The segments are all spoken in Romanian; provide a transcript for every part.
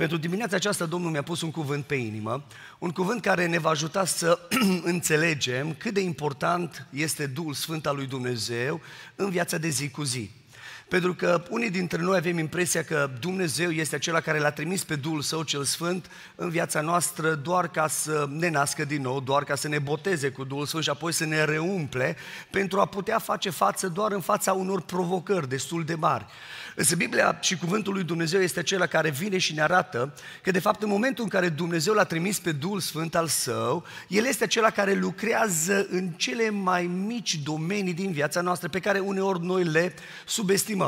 Pentru dimineața aceasta Domnul mi-a pus un cuvânt pe inimă, un cuvânt care ne va ajuta să înțelegem cât de important este Duhul Sfânt al lui Dumnezeu în viața de zi cu zi. Pentru că unii dintre noi avem impresia că Dumnezeu este acela care l-a trimis pe Duhul Său cel Sfânt în viața noastră doar ca să ne nască din nou, doar ca să ne boteze cu Duhul Sfânt și apoi să ne reumple pentru a putea face față doar în fața unor provocări destul de mari. Însă Biblia și Cuvântul lui Dumnezeu este acela care vine și ne arată că de fapt în momentul în care Dumnezeu l-a trimis pe Duhul Sfânt al Său, El este acela care lucrează în cele mai mici domenii din viața noastră pe care uneori noi le subestimăm.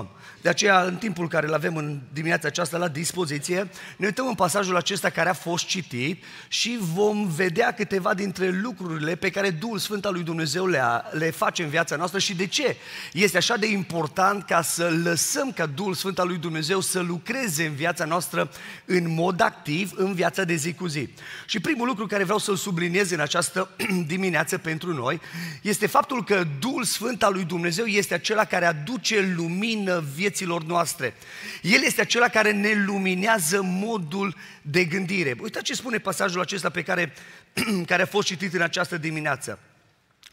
De aceea, în timpul care îl avem în dimineața aceasta la dispoziție, ne uităm în pasajul acesta care a fost citit și vom vedea câteva dintre lucrurile pe care Duhul Sfânt al lui Dumnezeu le, a, le face în viața noastră și de ce este așa de important ca să lăsăm ca Duhul Sfânt al lui Dumnezeu să lucreze în viața noastră în mod activ, în viața de zi cu zi. Și primul lucru care vreau să-l subliniez în această dimineață pentru noi este faptul că Duhul Sfânt al lui Dumnezeu este acela care aduce lumină vieților noastre. El este acela care ne luminează modul de gândire. Uitați ce spune pasajul acesta pe care, care a fost citit în această dimineață.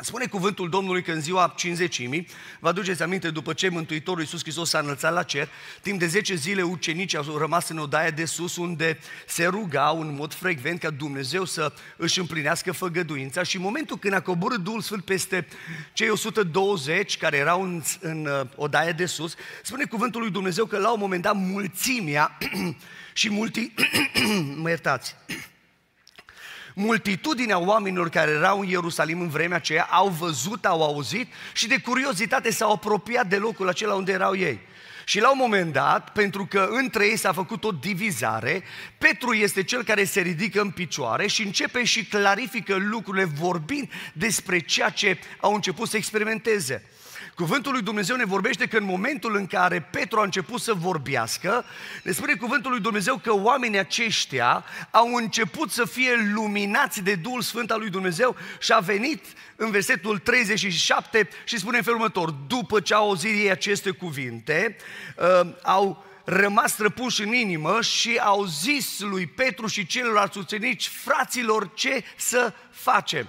Spune cuvântul Domnului că în ziua cinzecimii, vă aduceți aminte, după ce Mântuitorul Iisus Hristos s-a înălțat la cer, timp de 10 zile ucenicii au rămas în odaia de sus, unde se rugau în mod frecvent ca Dumnezeu să își împlinească făgăduința. Și în momentul când a coborât Duhul Sfânt peste cei 120 care erau în, în uh, odaia de sus, spune cuvântul lui Dumnezeu că la un moment dat mulțimea și multi... mă iertați, multitudinea oamenilor care erau în Ierusalim în vremea aceea au văzut, au auzit și de curiozitate s-au apropiat de locul acela unde erau ei. Și la un moment dat, pentru că între ei s-a făcut o divizare, Petru este cel care se ridică în picioare și începe și clarifică lucrurile vorbind despre ceea ce au început să experimenteze. Cuvântul lui Dumnezeu ne vorbește că în momentul în care Petru a început să vorbească, ne spune cuvântul lui Dumnezeu că oamenii aceștia au început să fie luminați de Duhul Sfânt al lui Dumnezeu și a venit în versetul 37 și spune în felul următor, după ce au auzit ei aceste cuvinte, uh, au rămas răpuși în inimă și au zis lui Petru și celorlalți ucenici, fraților, ce să facem?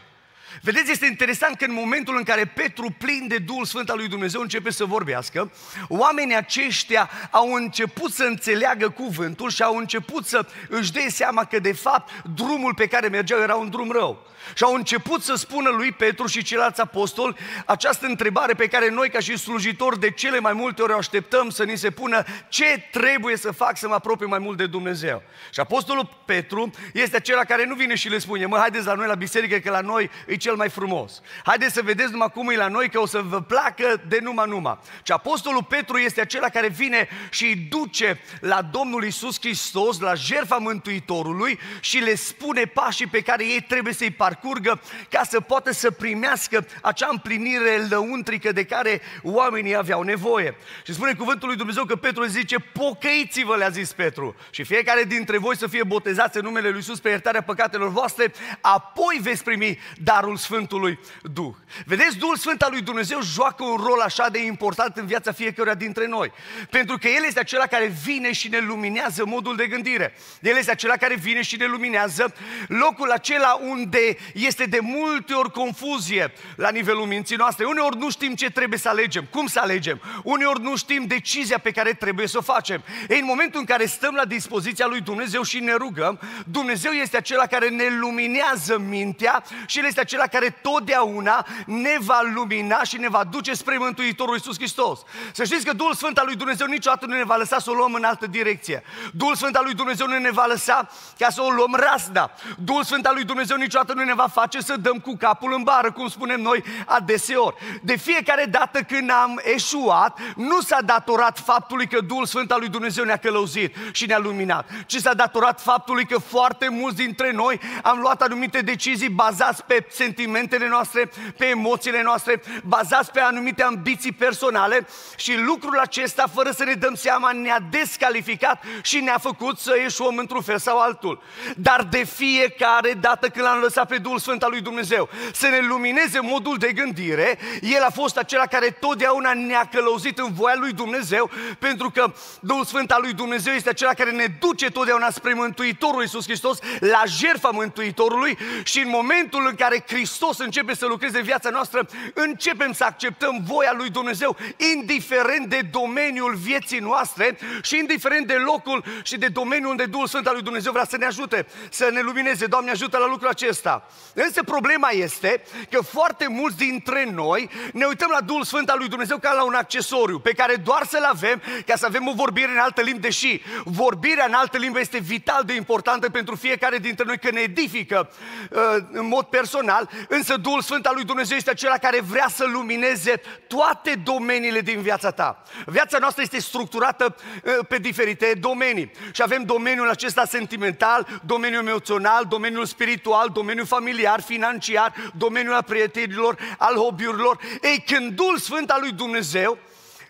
Vedeți, este interesant că în momentul în care Petru, plin de Duhul Sfânt al lui Dumnezeu, începe să vorbească, oamenii aceștia au început să înțeleagă cuvântul și au început să își dea seama că, de fapt, drumul pe care mergeau era un drum rău. Și au început să spună lui Petru și ceilalți apostoli această întrebare pe care noi, ca și slujitori, de cele mai multe ori o așteptăm să ni se pună ce trebuie să fac să mă apropie mai mult de Dumnezeu. Și apostolul Petru este acela care nu vine și le spune, mă, haideți la noi la biserică, că la noi e cel mai frumos. Haideți să vedeți numai cum e la noi, că o să vă placă de numai numai. Și apostolul Petru este acela care vine și îi duce la Domnul Isus Hristos, la jertfa Mântuitorului și le spune pașii pe care ei trebuie să-i parcurgă ca să poată să primească acea împlinire lăuntrică de care oamenii aveau nevoie. Și spune cuvântul lui Dumnezeu că Petru zice, pocăiți-vă, le-a zis Petru, și fiecare dintre voi să fie botezați în numele lui Isus pe iertarea păcatelor voastre, apoi veți primi darul Sfântului Duh. Vedeți, Duhul Sfânt al lui Dumnezeu joacă un rol așa de important în viața fiecăruia dintre noi. Pentru că El este acela care vine și ne luminează modul de gândire. El este acela care vine și ne luminează locul acela unde este de multe ori confuzie la nivelul minții noastre. Uneori nu știm ce trebuie să alegem, cum să alegem. Uneori nu știm decizia pe care trebuie să o facem. Ei, în momentul în care stăm la dispoziția lui Dumnezeu și ne rugăm, Dumnezeu este acela care ne luminează mintea și El este acela care totdeauna ne va lumina și ne va duce spre Mântuitorul Iisus Hristos. Să știți că Duhul Sfânt al lui Dumnezeu niciodată nu ne va lăsa să o luăm în altă direcție. Duhul Sfânt al lui Dumnezeu nu ne va lăsa ca să o luăm rasda. Duhul Sfânt al lui Dumnezeu niciodată nu ne va face să dăm cu capul în bară, cum spunem noi adeseori. De fiecare dată când am eșuat, nu s-a datorat faptului că Duhul Sfânt al lui Dumnezeu ne-a călăuzit și ne-a luminat, ci s-a datorat faptului că foarte mulți dintre noi am luat anumite decizii bazați pe sentimentele noastre, pe emoțiile noastre, bazați pe anumite ambiții personale și lucrul acesta, fără să ne dăm seama, ne-a descalificat și ne-a făcut să ieșuăm într-un fel sau altul. Dar de fiecare dată când l-am lăsat pe Duhul Sfânt al lui Dumnezeu să ne lumineze modul de gândire, El a fost acela care totdeauna ne-a călăuzit în voia lui Dumnezeu, pentru că Duhul Sfânt al lui Dumnezeu este acela care ne duce totdeauna spre Mântuitorul Iisus Hristos, la jertfa Mântuitorului și în momentul în care Hristos începe să lucreze în viața noastră, începem să acceptăm voia lui Dumnezeu, indiferent de domeniul vieții noastre și indiferent de locul și de domeniul unde Duhul Sfânt al lui Dumnezeu vrea să ne ajute, să ne lumineze. Doamne, ajută la lucrul acesta. Însă problema este că foarte mulți dintre noi ne uităm la Duhul Sfânt al lui Dumnezeu ca la un accesoriu pe care doar să-l avem ca să avem o vorbire în altă limbă, deși vorbirea în altă limbă este vital de importantă pentru fiecare dintre noi, că ne edifică uh, în mod personal, însă Duhul Sfânt al lui Dumnezeu este acela care vrea să lumineze toate domeniile din viața ta. Viața noastră este structurată uh, pe diferite domenii și avem domeniul acesta sentimental, domeniul emoțional, domeniul spiritual, domeniul familiar, financiar, domeniul al prietenilor, al hobby-urilor. Ei, când Duhul Sfânt al lui Dumnezeu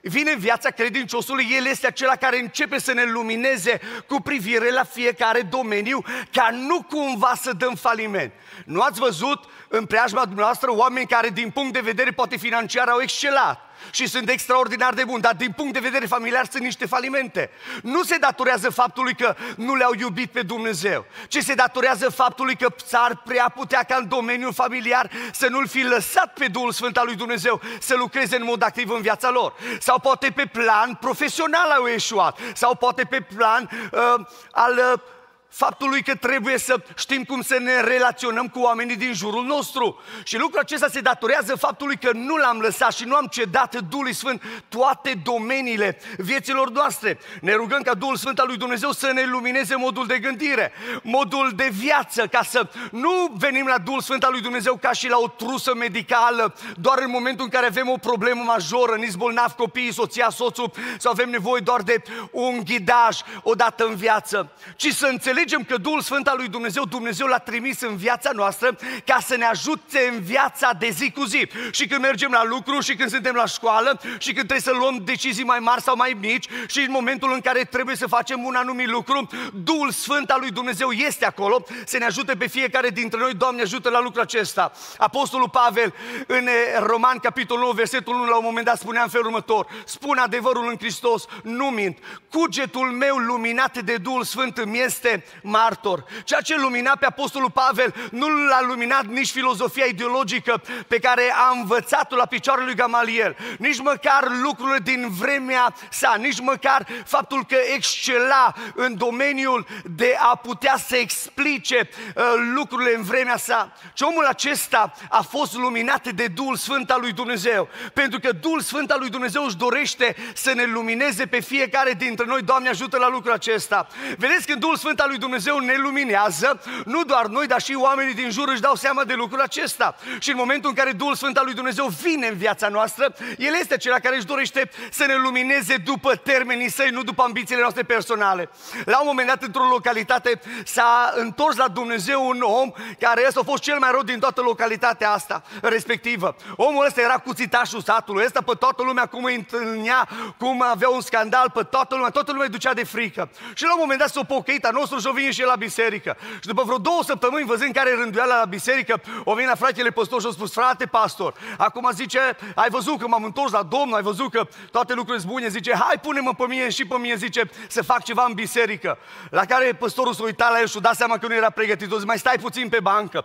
vine în viața credinciosului, el este acela care începe să ne lumineze cu privire la fiecare domeniu, ca nu cumva să dăm faliment. Nu ați văzut în preajma dumneavoastră oameni care din punct de vedere poate financiar au excelat și sunt extraordinar de buni, dar din punct de vedere familiar sunt niște falimente. Nu se datorează faptului că nu le-au iubit pe Dumnezeu, ci se datorează faptului că țar prea putea ca în domeniul familiar să nu-L fi lăsat pe Duhul Sfânt al lui Dumnezeu să lucreze în mod activ în viața lor. Sau poate pe plan profesional au eșuat, sau poate pe plan uh, al uh, faptului că trebuie să știm cum să ne relaționăm cu oamenii din jurul nostru. Și lucrul acesta se datorează faptului că nu l-am lăsat și nu am cedat Duhului Sfânt toate domeniile vieților noastre. Ne rugăm ca Duhul Sfânt al lui Dumnezeu să ne lumineze modul de gândire, modul de viață, ca să nu venim la Duhul Sfânt al lui Dumnezeu ca și la o trusă medicală, doar în momentul în care avem o problemă majoră, nici bolnav copiii, soția, soțul, sau avem nevoie doar de un ghidaj odată în viață, ci să înțelegem înțelegem că Duhul Sfânt al lui Dumnezeu, Dumnezeu l-a trimis în viața noastră ca să ne ajute în viața de zi cu zi. Și când mergem la lucru, și când suntem la școală, și când trebuie să luăm decizii mai mari sau mai mici, și în momentul în care trebuie să facem un anumit lucru, Duhul Sfânt al lui Dumnezeu este acolo să ne ajute pe fiecare dintre noi. Doamne, ajută la lucrul acesta. Apostolul Pavel, în Roman, capitolul 9, versetul 1, la un moment dat spunea în felul următor, spun adevărul în Hristos, nu mint, cugetul meu luminat de Duhul Sfânt îmi este martor. Ceea ce lumina pe Apostolul Pavel nu l-a luminat nici filozofia ideologică pe care a învățat-o la picioarele lui Gamaliel, nici măcar lucrurile din vremea sa, nici măcar faptul că excela în domeniul de a putea să explice uh, lucrurile în vremea sa. Ce omul acesta a fost luminat de Duhul Sfânt al lui Dumnezeu, pentru că Duhul Sfânt al lui Dumnezeu își dorește să ne lumineze pe fiecare dintre noi. Doamne, ajută la lucrul acesta. Vedeți că Duhul Sfânt al lui Dumnezeu ne luminează, nu doar noi, dar și oamenii din jur își dau seama de lucrul acesta. Și în momentul în care Duhul Sfânt al lui Dumnezeu vine în viața noastră, El este acela care își dorește să ne lumineze după termenii săi, nu după ambițiile noastre personale. La un moment dat, într-o localitate, s-a întors la Dumnezeu un om care ăsta a fost cel mai rău din toată localitatea asta respectivă. Omul ăsta era cuțitașul satului, ăsta pe toată lumea cum îi întâlnea, cum avea un scandal pe toată lumea, toată lumea îi ducea de frică. Și la un moment dat s-a pocăit a nostru și a venit și el la biserică. Și după vreo două săptămâni, văzând care rânduiala la biserică, o vine la fratele păstor și a spus, frate pastor, acum zice, ai văzut că m-am întors la Domnul, ai văzut că toate lucrurile sunt bune, zice, hai pune-mă pe mine și pe mine, zice, să fac ceva în biserică. La care păstorul s-a uitat la el și a dat seama că nu era pregătit, o zice, mai stai puțin pe bancă.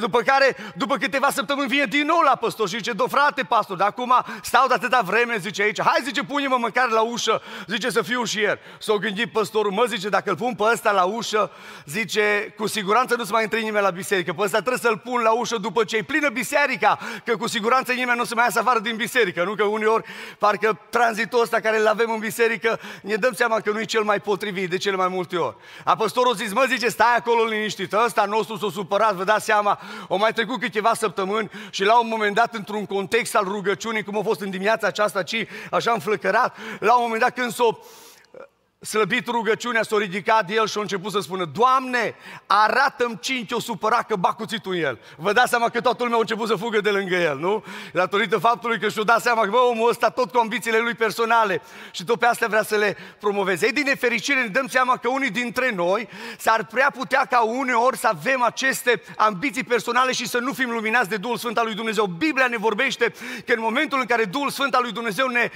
După care, după câteva săptămâni, vine din nou la păstor și zice, do frate pastor, dar acum stau de atâta vreme, zice aici, hai zice, pune-mă măcar la ușă, zice să fiu și el. S-a gândit păstorul, mă zice, dacă îl pun pe ăsta la ușă, zice, cu siguranță nu se mai intre nimeni la biserică. Pe ăsta trebuie să-l pun la ușă după ce e plină biserica, că cu siguranță nimeni nu se mai iasă afară din biserică. Nu că uneori, parcă tranzitul ăsta care îl avem în biserică, ne dăm seama că nu e cel mai potrivit de cele mai multe ori. Apostolul zis, mă zice, stai acolo liniștit, ăsta nostru s-a supărat, vă dați seama, o mai trecut câteva săptămâni și la un moment dat, într-un context al rugăciunii, cum a fost în dimineața aceasta, ci așa înflăcărat, la un moment dat când s-o slăbit rugăciunea, s-a ridicat el și a început să spună, Doamne, arată-mi cinci o supărat că ba cuțitul în el. Vă dați seama că toată lumea a început să fugă de lângă el, nu? Datorită faptului că și-a dat seama că bă, omul ăsta tot cu ambițiile lui personale și tot pe astea vrea să le promoveze. Ei, din nefericire ne dăm seama că unii dintre noi s-ar prea putea ca uneori să avem aceste ambiții personale și să nu fim luminați de Duhul Sfânt al lui Dumnezeu. Biblia ne vorbește că în momentul în care Duhul Sfânt al lui Dumnezeu ne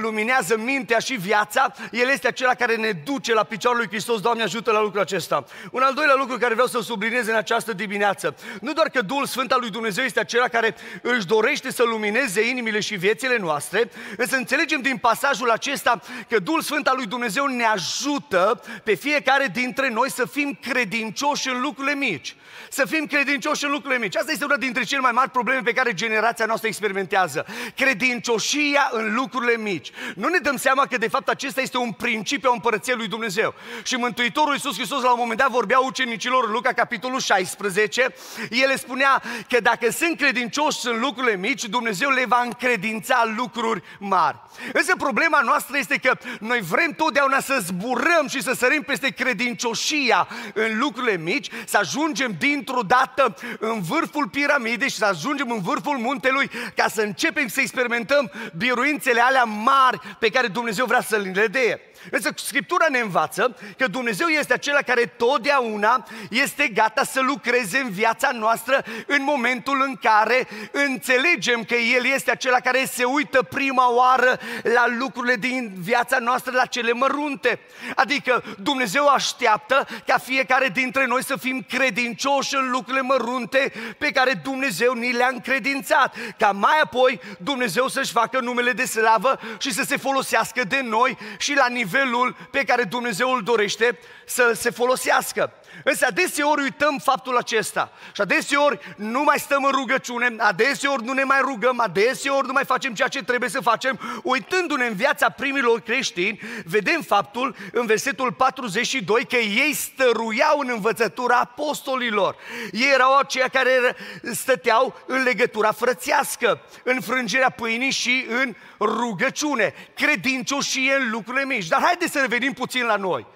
luminează mintea și viața, El este acela care ne duce la picioarul lui Hristos, Doamne ajută la lucrul acesta. Un al doilea lucru care vreau să subliniez în această dimineață, nu doar că Duhul Sfânt al lui Dumnezeu este acela care își dorește să lumineze inimile și viețile noastre, însă înțelegem din pasajul acesta că Duhul Sfânt al lui Dumnezeu ne ajută pe fiecare dintre noi să fim credincioși în lucrurile mici să fim credincioși în lucrurile mici. Asta este una dintre cele mai mari probleme pe care generația noastră experimentează. Credincioșia în lucrurile mici. Nu ne dăm seama că de fapt acesta este un principiu a împărăției lui Dumnezeu. Și Mântuitorul Iisus Hristos la un moment dat vorbea ucenicilor în Luca capitolul 16. El le spunea că dacă sunt credincioși în lucrurile mici, Dumnezeu le va încredința lucruri mari. Însă problema noastră este că noi vrem totdeauna să zburăm și să sărim peste credincioșia în lucrurile mici, să ajungem dintr-o dată în vârful piramidei și să ajungem în vârful muntelui ca să începem să experimentăm biruințele alea mari pe care Dumnezeu vrea să le dea. Însă Scriptura ne învață că Dumnezeu este acela care totdeauna este gata să lucreze în viața noastră în momentul în care înțelegem că El este acela care se uită prima oară la lucrurile din viața noastră, la cele mărunte. Adică Dumnezeu așteaptă ca fiecare dintre noi să fim credincioși în lucrurile mărunte pe care Dumnezeu ni le-a încredințat. Ca mai apoi Dumnezeu să-și facă numele de slavă și să se folosească de noi și la nivel nivelul pe care Dumnezeu îl dorește să se folosească. Însă adeseori uităm faptul acesta și adeseori nu mai stăm în rugăciune, adeseori nu ne mai rugăm, adeseori nu mai facem ceea ce trebuie să facem. Uitându-ne în viața primilor creștini, vedem faptul în versetul 42 că ei stăruiau în învățătura apostolilor. Ei erau aceia care stăteau în legătura frățească, în frângerea pâinii și în rugăciune, credincioșie în lucrurile mici. Dar haideți să revenim puțin la noi.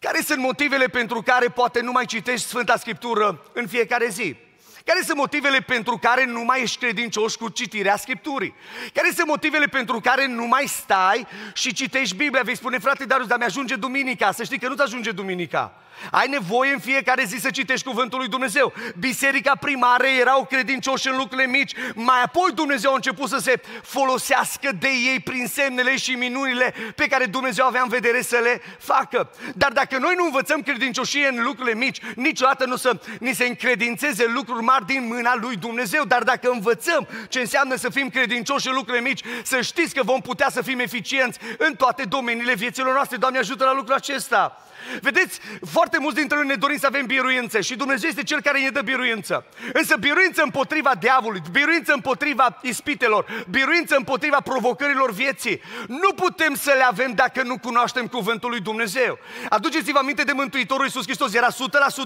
Care sunt motivele pentru care poate nu mai citești Sfânta Scriptură în fiecare zi? Care sunt motivele pentru care nu mai ești credincios cu citirea Scripturii? Care sunt motivele pentru care nu mai stai și citești Biblia? Vei spune, frate Darius, dar mi-ajunge duminica. Să știi că nu-ți ajunge duminica. Ai nevoie în fiecare zi să citești cuvântul lui Dumnezeu. Biserica primară erau credincioși în lucrurile mici, mai apoi Dumnezeu a început să se folosească de ei prin semnele și minunile pe care Dumnezeu avea în vedere să le facă. Dar dacă noi nu învățăm credincioșie în lucrurile mici, niciodată nu să ni se încredințeze lucruri mari din mâna lui Dumnezeu. Dar dacă învățăm ce înseamnă să fim credincioși în lucrurile mici, să știți că vom putea să fim eficienți în toate domeniile vieților noastre. Doamne ajută la lucrul acesta! Vedeți, foarte mulți dintre noi ne dorim să avem biruințe și Dumnezeu este Cel care ne dă biruință. Însă biruință împotriva diavolului, biruință împotriva ispitelor, biruință împotriva provocărilor vieții. Nu putem să le avem dacă nu cunoaștem cuvântul lui Dumnezeu. Aduceți-vă aminte de Mântuitorul Iisus Hristos, era 100%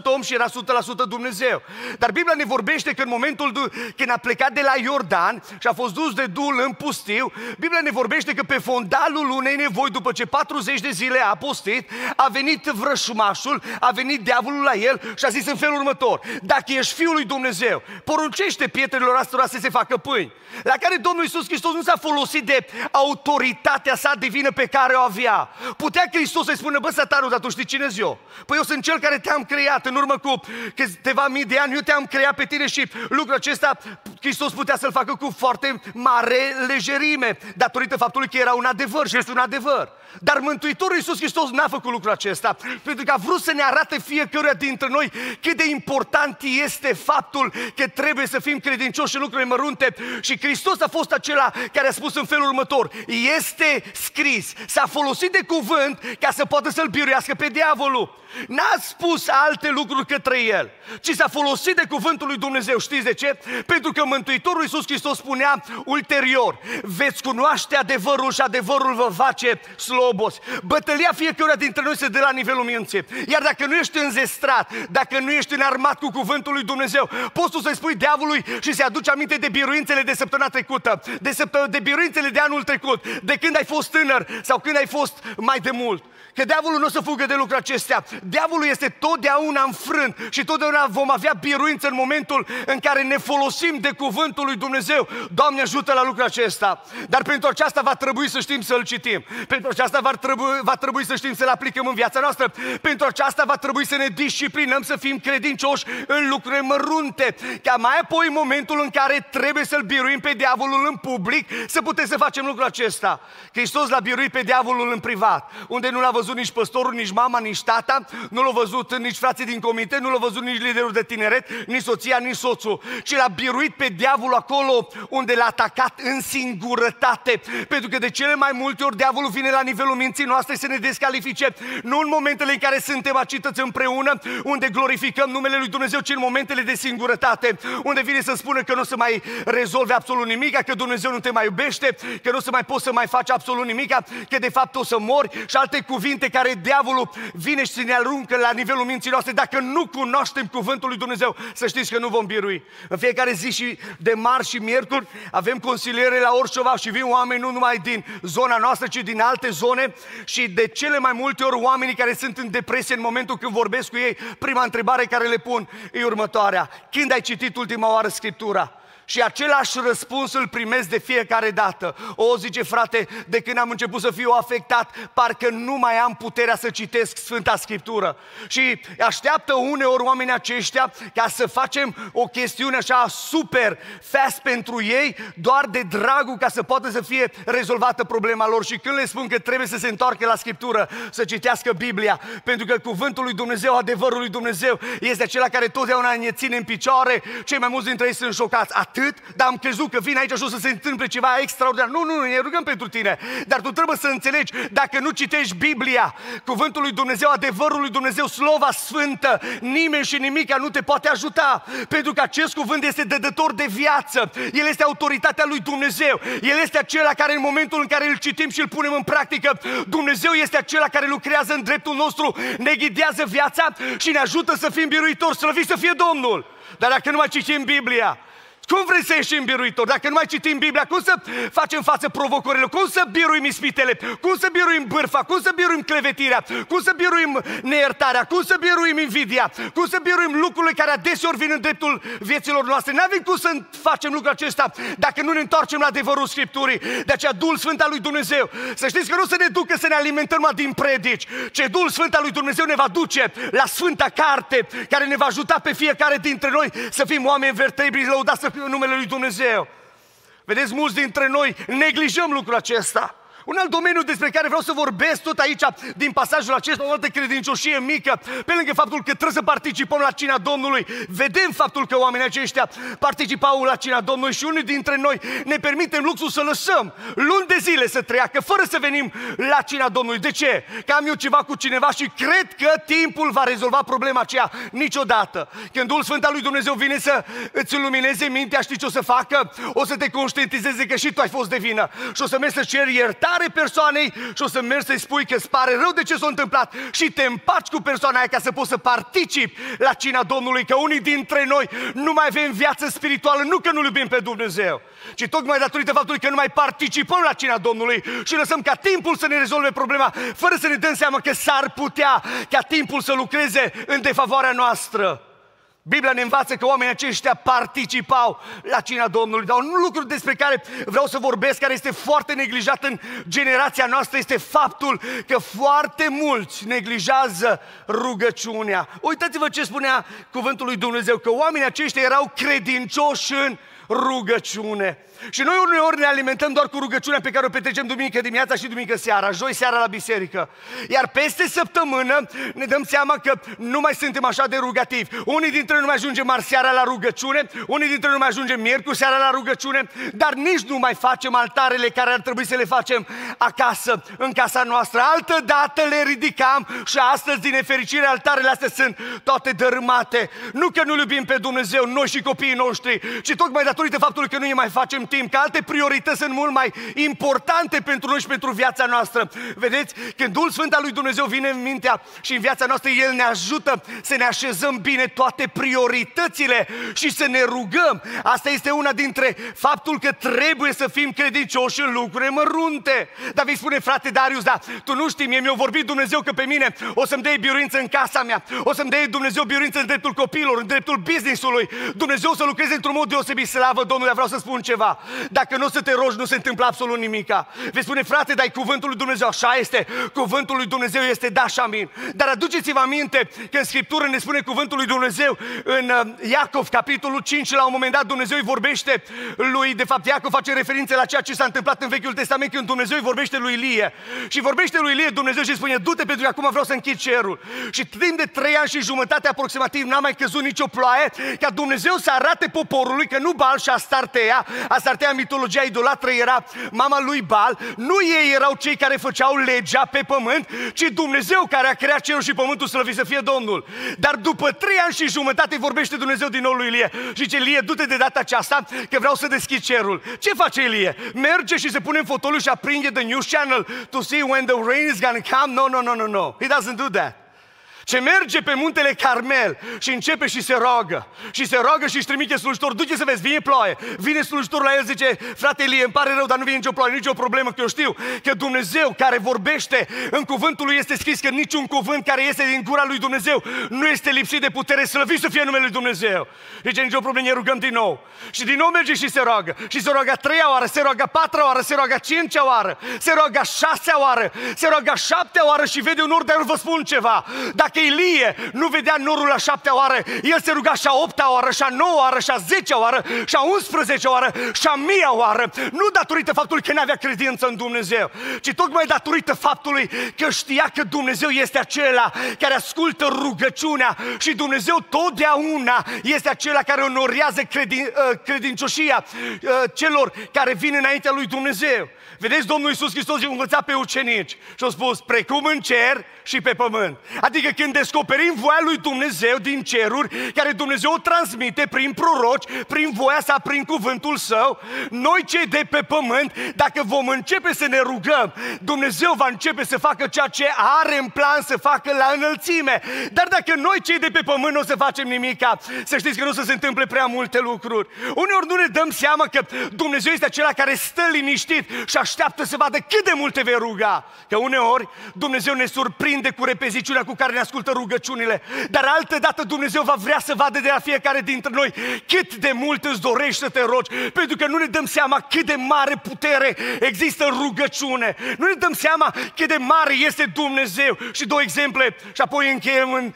om și era 100% Dumnezeu. Dar Biblia ne vorbește că în momentul când a plecat de la Iordan și a fost dus de Duhul în pustiu, Biblia ne vorbește că pe fondalul unei nevoi, după ce 40 de zile a postit, a venit venit vrășmașul, a venit diavolul la el și a zis în felul următor, dacă ești Fiul lui Dumnezeu, poruncește pietrelor astora să se facă pâini. La care Domnul Iisus Hristos nu s-a folosit de autoritatea sa divină pe care o avea. Putea Hristos să-i spună, bă, satanul, dar tu știi cine eu? Păi eu sunt cel care te-am creat în urmă cu câteva mii de ani, eu te-am creat pe tine și lucrul acesta Hristos putea să-l facă cu foarte mare lejerime, datorită faptului că era un adevăr și este un adevăr. Dar Mântuitorul Iisus Hristos n-a făcut lucrul acesta, pentru că a vrut să ne arate fiecare dintre noi cât de important este faptul că trebuie să fim credincioși în lucrurile mărunte și Hristos a fost acela care a spus în felul următor, este scris, s-a folosit de cuvânt ca să poată să-l biruiască pe diavolul. N-a spus alte lucruri către el, ci s-a folosit de cuvântul lui lui Dumnezeu. Știți de ce? Pentru că Mântuitorul Iisus Hristos spunea ulterior, veți cunoaște adevărul și adevărul vă face slobos. Bătălia fiecare dintre noi se dă la nivelul minții. Iar dacă nu ești înzestrat, dacă nu ești înarmat cu cuvântul lui Dumnezeu, poți tu să-i spui diavolului și să-i aduci aminte de biruințele de săptămâna trecută, de, săptămâna, de biruințele de anul trecut, de când ai fost tânăr sau când ai fost mai de mult. Că diavolul nu o să fugă de lucruri acestea. Diavolul este totdeauna înfrânt și totdeauna vom avea biruință în momentul în care ne folosim de cuvântul lui Dumnezeu. Doamne ajută la lucrul acesta. Dar pentru aceasta va trebui să știm să-l citim. Pentru aceasta va trebui, va trebui să știm să-l aplicăm în viața noastră. Pentru aceasta va trebui să ne disciplinăm, să fim credincioși în lucruri mărunte. Ca mai apoi în momentul în care trebuie să-l biruim pe diavolul în public, să putem să facem lucrul acesta. Hristos l-a biruit pe diavolul în privat, unde nu l-a văzut văzut nici păstorul, nici mama, nici tata, nu l-a văzut nici frații din comite, nu l-a văzut nici liderul de tineret, nici soția, nici soțul, ci l-a biruit pe diavolul acolo unde l-a atacat în singurătate. Pentru că de cele mai multe ori diavolul vine la nivelul minții noastre să ne descalifice, nu în momentele în care suntem acități împreună, unde glorificăm numele lui Dumnezeu, ci în momentele de singurătate, unde vine să spună că nu o să mai rezolve absolut nimic, că Dumnezeu nu te mai iubește, că nu o să mai poți să mai faci absolut nimic, că de fapt o să mori și alte cuvinte cuvinte care diavolul vine și ne aruncă la nivelul minții noastre. Dacă nu cunoaștem cuvântul lui Dumnezeu, să știți că nu vom birui. În fiecare zi și de marți și miercuri avem consiliere la Orșova și vin oameni nu numai din zona noastră, ci din alte zone și de cele mai multe ori oamenii care sunt în depresie în momentul când vorbesc cu ei, prima întrebare care le pun e următoarea. Când ai citit ultima oară Scriptura? Și același răspuns îl primesc de fiecare dată. O, zice frate, de când am început să fiu afectat, parcă nu mai am puterea să citesc Sfânta Scriptură. Și așteaptă uneori oamenii aceștia ca să facem o chestiune așa super fast pentru ei, doar de dragul ca să poată să fie rezolvată problema lor. Și când le spun că trebuie să se întoarcă la Scriptură, să citească Biblia, pentru că cuvântul lui Dumnezeu, adevărul lui Dumnezeu, este acela care totdeauna ne ține în picioare, cei mai mulți dintre ei sunt șocați atât, dar am crezut că vin aici și o să se întâmple ceva extraordinar. Nu, nu, ne rugăm pentru tine. Dar tu trebuie să înțelegi, dacă nu citești Biblia, cuvântul lui Dumnezeu, adevărul lui Dumnezeu, slova sfântă, nimeni și nimic nu te poate ajuta. Pentru că acest cuvânt este dădător de viață. El este autoritatea lui Dumnezeu. El este acela care în momentul în care îl citim și îl punem în practică, Dumnezeu este acela care lucrează în dreptul nostru, ne ghidează viața și ne ajută să fim biruitori, slăviți să fie Domnul. Dar dacă nu mai citim Biblia, cum vrei să ieșim biruitor? Dacă nu mai citim Biblia, cum să facem față provocărilor? Cum să biruim ispitele? Cum să biruim bârfa? Cum să biruim clevetirea? Cum să biruim neiertarea? Cum să biruim invidia? Cum să biruim lucrurile care adeseori vin în dreptul vieților noastre? N-avem cum să facem lucrul acesta dacă nu ne întoarcem la adevărul Scripturii. De aceea, Duhul Sfânt al lui Dumnezeu, să știți că nu să ne ducă să ne alimentăm numai din predici, ce Duhul Sfânt al lui Dumnezeu ne va duce la Sfânta Carte, care ne va ajuta pe fiecare dintre noi să fim oameni vertebri, lăudați să în numele Lui Dumnezeu. Vedeți, mulți dintre noi neglijăm lucrul acesta. Un alt domeniu despre care vreau să vorbesc tot aici, din pasajul acesta, o altă credincioșie mică, pe lângă faptul că trebuie să participăm la cina Domnului, vedem faptul că oamenii aceștia participau la cina Domnului și unii dintre noi ne permitem luxul să lăsăm luni de zile să treacă fără să venim la cina Domnului. De ce? Că am eu ceva cu cineva și cred că timpul va rezolva problema aceea niciodată. Când Duhul Sfânt al lui Dumnezeu vine să îți lumineze mintea, știi ce o să facă? O să te conștientizeze că și tu ai fost de vină și o să mergi să ceri iertare tare persoanei și o să mergi să-i spui că îți pare rău de ce s-a întâmplat și te împaci cu persoana aia ca să poți să participi la cina Domnului, că unii dintre noi nu mai avem viață spirituală, nu că nu iubim pe Dumnezeu, ci tocmai datorită faptului că nu mai participăm la cina Domnului și lăsăm ca timpul să ne rezolve problema, fără să ne dăm seama că s-ar putea ca timpul să lucreze în defavoarea noastră. Biblia ne învață că oamenii aceștia participau la cina Domnului, dar un lucru despre care vreau să vorbesc, care este foarte neglijat în generația noastră, este faptul că foarte mulți neglijează rugăciunea. Uitați-vă ce spunea cuvântul lui Dumnezeu, că oamenii aceștia erau credincioși în rugăciune. Și noi uneori ne alimentăm doar cu rugăciunea pe care o petrecem duminică dimineața și duminică seara, joi seara la biserică. Iar peste săptămână ne dăm seama că nu mai suntem așa de rugativi. Unii dintre noi nu mai ajungem marți seara la rugăciune, unii dintre noi nu mai ajungem miercuri seara la rugăciune, dar nici nu mai facem altarele care ar trebui să le facem acasă, în casa noastră. Altă dată le ridicam și astăzi, din nefericire, altarele astea sunt toate dărâmate. Nu că nu iubim pe Dumnezeu, noi și copiii noștri, ci tocmai datorită faptului că nu ne mai facem timp, că alte priorități sunt mult mai importante pentru noi și pentru viața noastră. Vedeți, când Duhul Sfânt al lui Dumnezeu vine în mintea și în viața noastră, El ne ajută să ne așezăm bine toate prioritățile și să ne rugăm. Asta este una dintre faptul că trebuie să fim credincioși în lucruri mărunte. Dar vei spune, frate Darius, da, tu nu știi, mie mi-a vorbit Dumnezeu că pe mine o să-mi dea biruință în casa mea, o să-mi dea Dumnezeu biruință în dreptul copilor, în dreptul businessului, Dumnezeu să lucreze într-un mod deosebit, slavă Domnului, vreau să spun ceva. Dacă nu o să te rogi, nu se întâmplă absolut nimica. Vei spune, frate, dai cuvântul lui Dumnezeu, așa este, cuvântul lui Dumnezeu este da și amin. Dar aduceți-vă aminte că în Scriptură ne spune cuvântul lui Dumnezeu în uh, Iacov, capitolul 5, la un moment dat Dumnezeu îi vorbește lui, de fapt Iacov face referință la ceea ce s-a întâmplat în Vechiul Testament când Dumnezeu îi vorbește lui Ilie. Și vorbește lui Ilie Dumnezeu și spune, du-te pentru că acum vreau să închid cerul. Și timp de trei ani și jumătate aproximativ n-a mai căzut nicio ploaie, ca Dumnezeu să arate poporului că nu Bal și Astartea, Astartea mitologia idolatră era mama lui Bal, nu ei erau cei care făceau legea pe pământ, ci Dumnezeu care a creat cerul și pământul slăvit să fie Domnul. Dar după trei ani și jumătate vorbește Dumnezeu din nou lui Ilie și zice, Ilie, du-te de data aceasta că vreau să deschid cerul. Ce face Ilie? Merge și se pune în fotoliu și aprinde the news channel to see when the rain is gonna come? No, no, no, no, no. He doesn't do that ce merge pe muntele Carmel și începe și se roagă. Și se roagă și își trimite slujitor. Duce să vezi, vine ploaie. Vine slujitorul la el, zice, frate Elie, îmi pare rău, dar nu vine nicio ploaie, nicio problemă, că eu știu că Dumnezeu care vorbește în cuvântul lui este scris că niciun cuvânt care este din gura lui Dumnezeu nu este lipsit de putere, slăvit să fie numele lui Dumnezeu. Zice, nicio problemă, ne rugăm din nou. Și din nou merge și se roagă. Și se roagă a treia oară, se roagă a patra oară, se roagă a cincea oară, se roagă a șasea oară, se roagă a șaptea oară și vede un nor, dar vă spun ceva. Dacă dacă Ilie nu vedea norul la șaptea oară, el se ruga și a opta oară, și a nouă oară, și a zecea oară, și a unsprezece oară, și a mia oară. Nu datorită faptului că nu avea credință în Dumnezeu, ci tocmai datorită faptului că știa că Dumnezeu este acela care ascultă rugăciunea și Dumnezeu totdeauna este acela care onorează credin, uh, credincioșia uh, celor care vin înaintea lui Dumnezeu. Vedeți, Domnul Iisus Hristos i-a învățat pe ucenici și a spus, precum în cer și pe pământ. Adică când descoperim voia lui Dumnezeu din ceruri, care Dumnezeu o transmite prin proroci, prin voia sa, prin cuvântul său, noi cei de pe pământ, dacă vom începe să ne rugăm, Dumnezeu va începe să facă ceea ce are în plan să facă la înălțime. Dar dacă noi cei de pe pământ nu o să facem nimica, să știți că nu o să se întâmple prea multe lucruri. Uneori nu ne dăm seama că Dumnezeu este acela care stă liniștit și așteaptă să vadă cât de multe vei ruga. Că uneori Dumnezeu ne surprinde cu repeziciunea cu care ne ascultă rugăciunile, dar altă dată Dumnezeu va vrea să vadă de la fiecare dintre noi cât de mult îți dorești să te rogi, pentru că nu ne dăm seama cât de mare putere există în rugăciune. Nu ne dăm seama cât de mare este Dumnezeu. Și două exemple și apoi încheiem în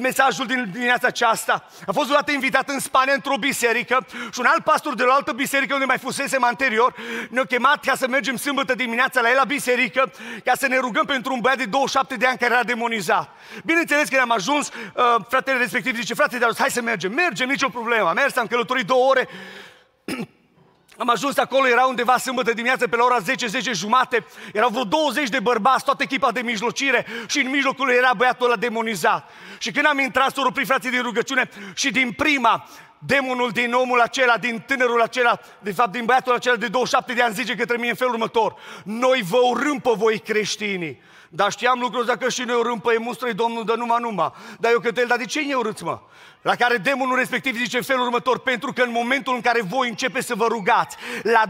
mesajul din dimineața aceasta. A fost odată invitat în Spania într-o biserică și un alt pastor de la altă biserică unde mai fusesem anterior ne-a chemat ca să mergem sâmbătă dimineața la el la biserică ca să ne rugăm pentru un băiat de 27 de ani care era demonizat. Bineînțeles că am ajuns, uh, fratele respectiv zice, frate, dar hai să mergem. Mergem, nicio problemă. Am mers, am călătorit două ore. Am ajuns acolo, era undeva sâmbătă dimineață pe la ora 10, 10 jumate, erau vreo 20 de bărbați, toată echipa de mijlocire și în mijlocul era băiatul ăla demonizat. Și când am intrat, s-au oprit frații din rugăciune și din prima, demonul din omul acela, din tânărul acela, de fapt din băiatul acela de 27 de ani zice către mine în felul următor, noi vă urâm pe voi creștinii. Dar știam lucrul ăsta că și noi urâm pe mustrăi Domnul de numai numai. Dar eu către el, dar de ce ne urâți, mă? La care demonul respectiv zice în felul următor, pentru că în momentul în care voi începe să vă rugați, la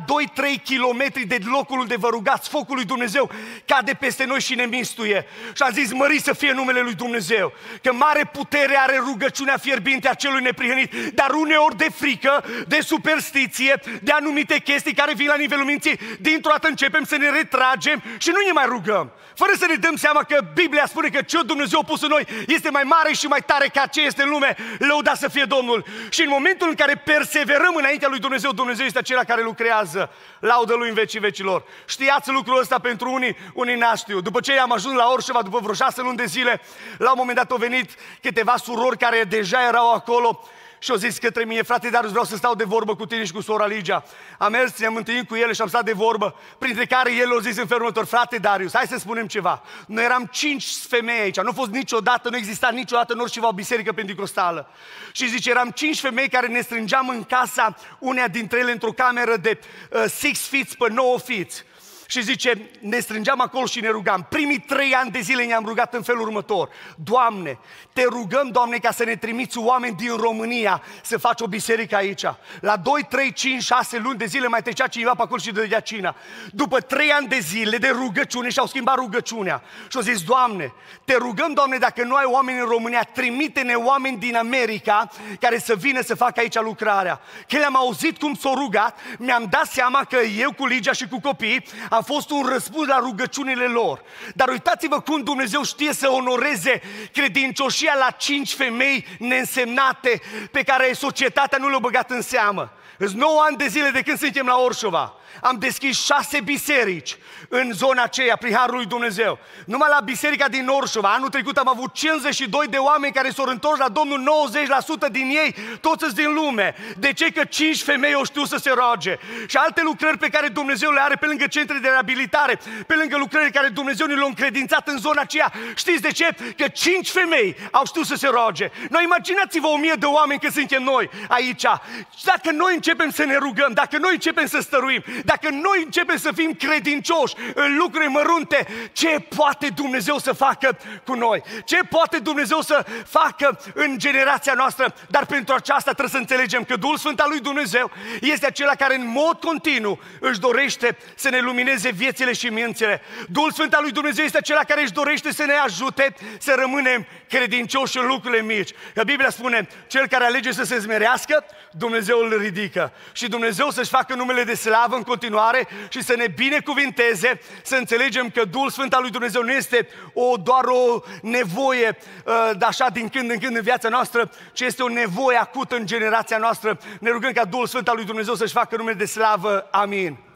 2-3 kilometri de locul unde vă rugați, focul lui Dumnezeu cade peste noi și ne mistuie. Și am zis, mări să fie numele lui Dumnezeu, că mare putere are rugăciunea fierbinte a celui neprihănit, dar uneori de frică, de superstiție, de anumite chestii care vin la nivelul minții, dintr-o dată începem să ne retragem și nu ne mai rugăm. Fără să ne dăm seama că Biblia spune că ce Dumnezeu a pus în noi este mai mare și mai tare ca ce este în lume, lăuda să fie Domnul. Și în momentul în care perseverăm înaintea lui Dumnezeu, Dumnezeu este acela care lucrează, laudă lui în vecii vecilor. Știați lucrul ăsta pentru unii, unii n știu. După ce am ajuns la Orșova, după vreo șase luni de zile, la un moment dat au venit câteva surori care deja erau acolo și au zis către mine, frate, dar vreau să stau de vorbă cu tine și cu sora Ligia. Am mers, ne-am întâlnit cu ele și am stat de vorbă, printre care el a zis în felul următor, frate Darius, hai să spunem ceva. Noi eram cinci femei aici, nu a fost niciodată, nu exista niciodată în orice o biserică pentecostală. Și zice, eram cinci femei care ne strângeam în casa uneia dintre ele într-o cameră de uh, six feet pe 9 feet. Și zice, ne strângeam acolo și ne rugam. Primii trei ani de zile ne-am rugat în felul următor. Doamne, te rugăm, Doamne, ca să ne trimiți oameni din România să faci o biserică aici. La 2, 3, 5, 6 luni de zile mai trecea cineva pe acolo și dădea cina. După trei ani de zile de rugăciune și-au schimbat rugăciunea. Și au zis, Doamne, te rugăm, Doamne, dacă nu ai oameni în România, trimite-ne oameni din America care să vină să facă aici lucrarea. Că le-am auzit cum s-au rugat, mi-am dat seama că eu cu Ligia și cu copii am a fost un răspuns la rugăciunile lor. Dar uitați-vă cum Dumnezeu știe să onoreze credincioșia la cinci femei neînsemnate pe care societatea nu le-a băgat în seamă. Îți 9 ani de zile de când suntem la Orșova. Am deschis șase biserici în zona aceea, prin Harul lui Dumnezeu. Numai la biserica din Orșova, anul trecut am avut 52 de oameni care s-au întors la Domnul, 90% din ei, toți din lume. De ce? Că 5 femei au știut să se roage. Și alte lucrări pe care Dumnezeu le are pe lângă centre de reabilitare, pe lângă lucrările care Dumnezeu ne le-a încredințat în zona aceea. Știți de ce? Că 5 femei au știut să se roage. Noi imaginați-vă o mie de oameni că suntem noi aici. Dacă noi începem să ne rugăm, dacă noi începem să stăruim, dacă noi începem să fim credincioși în lucruri mărunte, ce poate Dumnezeu să facă cu noi? Ce poate Dumnezeu să facă în generația noastră? Dar pentru aceasta trebuie să înțelegem că Duhul Sfânt al lui Dumnezeu este acela care în mod continuu își dorește să ne lumineze viețile și mințile. Duhul Sfânt al lui Dumnezeu este acela care își dorește să ne ajute să rămânem credincioși în lucrurile mici. Că Biblia spune, cel care alege să se zmerească, Dumnezeu îl ridică. Și Dumnezeu să-și facă numele de slavă în continuare și să ne binecuvinteze, să înțelegem că Duhul Sfânt al lui Dumnezeu nu este o, doar o nevoie uh, așa din când în când în viața noastră, ci este o nevoie acută în generația noastră. Ne rugăm ca Duhul Sfânt al lui Dumnezeu să-și facă numele de slavă. Amin.